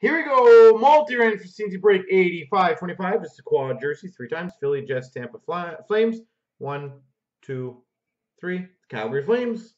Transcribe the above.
Here we go. Multi-random for CNC break 85 25. Just a quad jersey three times. Philly, Jets, Tampa Flames. One, two, three. Calgary Flames.